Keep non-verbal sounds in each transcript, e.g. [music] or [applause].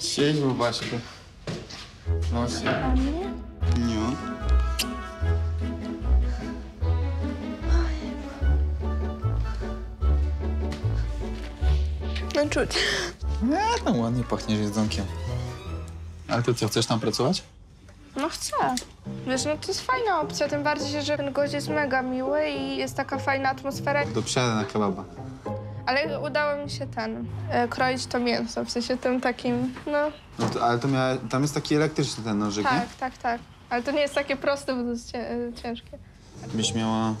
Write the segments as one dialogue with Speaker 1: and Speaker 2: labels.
Speaker 1: Siedź, Bobaśku. No się.
Speaker 2: A mnie?
Speaker 1: Nie.
Speaker 2: No czuć.
Speaker 1: Nie, tam ładnie pachniesz jedzonkiem. Ale ty co, chcesz tam pracować?
Speaker 2: No chcę. Wiesz, no to jest fajna opcja, tym bardziej, że ten gość jest mega miły i jest taka fajna atmosfera.
Speaker 1: To przyjadę na kebaba.
Speaker 2: Ale udało mi się ten, e, kroić to mięso, w sensie tym takim, no
Speaker 1: No to, ale to miała, tam jest taki elektryczny ten nożyk,
Speaker 2: tak, tak, tak. Ale to nie jest takie proste, bo to jest e, ciężkie.
Speaker 1: nie? Byś miała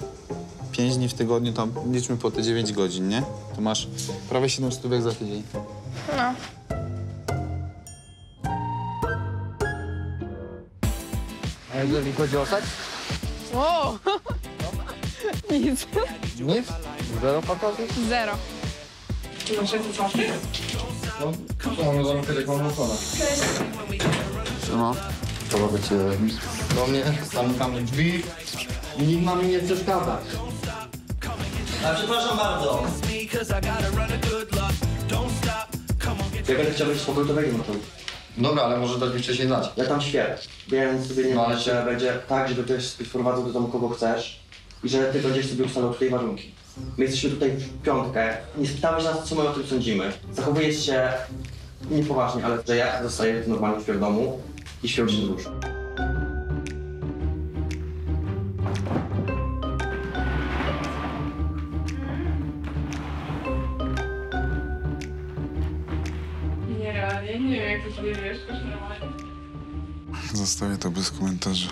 Speaker 1: 5 dni w tygodniu, to liczmy po te 9 godzin, nie? To masz prawie 7 stówek za tydzień.
Speaker 2: No.
Speaker 3: A jeżeli chodzi o seks?
Speaker 4: O! [laughs] Nic.
Speaker 3: Nic? Zero fantazji?
Speaker 4: Zero.
Speaker 3: No, mamy zamykać jak mam nocona.
Speaker 1: No.
Speaker 3: Co mogę cię? Do mnie zamykamy drzwi i nikt nam nie przeszkadza.
Speaker 5: A przepraszam bardzo.
Speaker 6: Ja będę chciał być to wejdę na to.
Speaker 3: Dobra, ale może dać mi wcześniej znać.
Speaker 6: Ja tam śpię, więc sobie nie
Speaker 3: No, ale
Speaker 6: no, że będzie tak, że będziesz sobie wprowadzał do domu kogo chcesz i że ty będziesz sobie ustalał tutaj warunki. My jesteśmy tutaj w piątkę, nie spytałeś nas, co my o tym sądzimy. Zachowujesz się niepoważnie, ale że ja zostaję normalnie w domu i śpię się łóżku.
Speaker 4: Nierealnie, nie wiem jak to sobie wiesz, normalnie.
Speaker 1: Zostawię to bez komentarza.